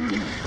Mm-hmm.